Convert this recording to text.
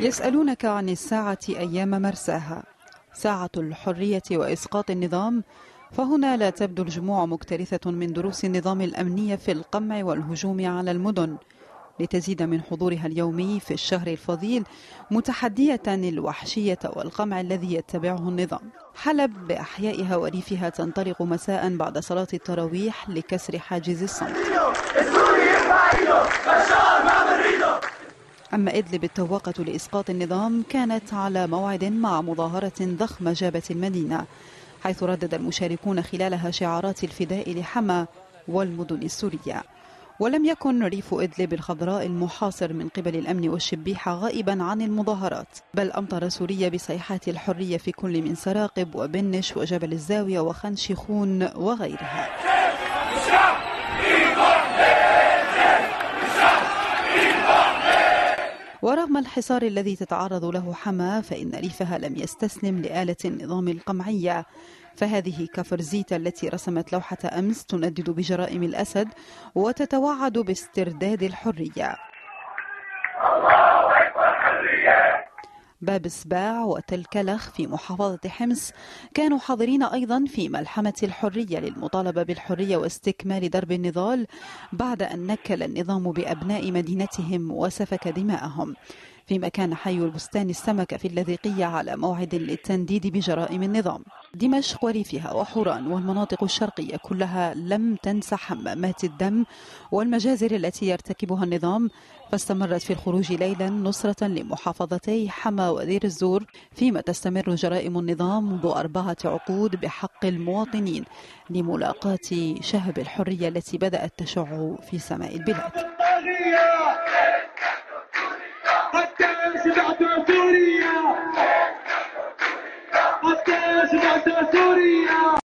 يسألونك عن الساعة أيام مرساها. ساعة الحرية وإسقاط النظام فهنا لا تبدو الجموع مكترثة من دروس النظام الأمني في القمع والهجوم على المدن. لتزيد من حضورها اليومي في الشهر الفضيل متحدية الوحشية والقمع الذي يتبعه النظام. حلب بأحيائها وريفها تنطلق مساء بعد صلاة التراويح لكسر حاجز الصمت. أما إدلب التواقة لإسقاط النظام كانت على موعد مع مظاهرة ضخمة جابت المدينة حيث ردد المشاركون خلالها شعارات الفداء لحما والمدن السورية. ولم يكن ريف إدلب الخضراء المحاصر من قبل الأمن والشبيحة غائبا عن المظاهرات بل أمطر سوريا بصيحات الحرية في كل من سراقب وبنش وجبل الزاوية وخان شيخون وغيرها. ورغم الحصار الذي تتعرض له حما فإن ريفها لم يستسلم لآلة النظام القمعية. فهذه كفرزيتا التي رسمت لوحة أمس تندد بجرائم الأسد وتتوعد باسترداد الحرية. الله أكبر حرية باب سباع وتل كلخ في محافظة حمص. كانوا حاضرين أيضا في ملحمة الحرية للمطالبة بالحرية واستكمال درب النضال بعد أن نكل النظام بأبناء مدينتهم وسفك دماءهم. فيما كان حي البستان السمكة في اللاذقية على موعد للتنديد بجرائم النظام. دمشق وريفها وحوران والمناطق الشرقية كلها لم تنسى حمامات الدم والمجازر التي يرتكبها النظام فاستمرت في الخروج ليلا نصرة لمحافظتي حما ودير الزور فيما تستمر جرائم النظام منذ أربعة عقود بحق المواطنين لملاقاة شهب الحرية التي بدأت تشع في سماء البلاد. سوريا حتى سمعت سوريا